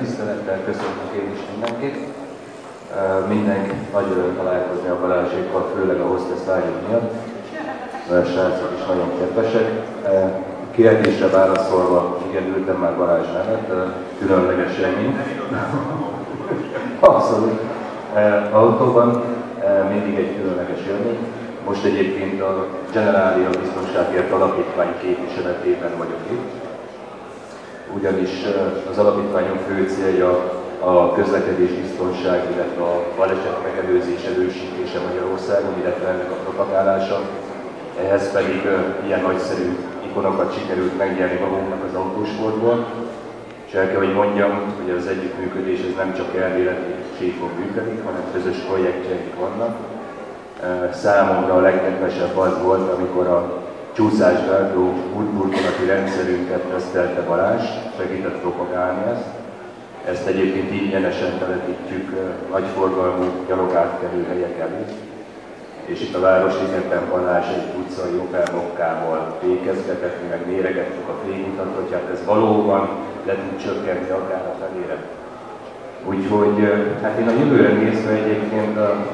Tisztelettel köszöntök én is mindenkit. Mindenki nagy öröm találkozni a Balázsékkal, főleg a hostess lányok miatt, mert srácok is nagyon kedvesek. Kérdésre válaszolva, igen, ültem már Balázs mellett, különleges élmény. Abszolút. Autóban mindig egy különleges élmény. Most egyébként a Generalia Biztonságért Alapítvány képviseletében vagyok itt ugyanis az alapítványunk fő célja a közlekedés biztonság, illetve a baleset megelőzés erősítése Magyarországon, illetve ennek a propagálása. Ehhez pedig ilyen nagyszerű ikonokat sikerült megnyerni magunknak az autósportból. És el kell, hogy mondjam, hogy az együttműködés ez nem csak elméleti síkon működik, hanem közös projektjeink vannak. Számomra a legkedvesebb az volt, amikor a csúszásgátló útburkolati rendszerünket tesztelte Balázs, segített propagálni ezt. Ezt egyébként ingyenesen telepítjük nagyforgalmú gyalogátkelő helyek előtt. És itt a Városligetben Balázs egy utcai Opel fékezgetett, mi meg méregettük a fékutat, hogy hát ez valóban le tud csökkenni akár a felére. Úgyhogy hát én a jövőre nézve egyébként a,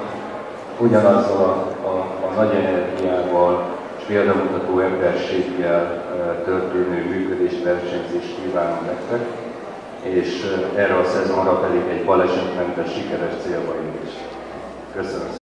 ugyanazzal a, a, a nagy energiával, példamutató emberséggel történő működés, versenyzést kívánom nektek, és erre a szezonra pedig egy balesetmentes, sikeres célba is. Köszönöm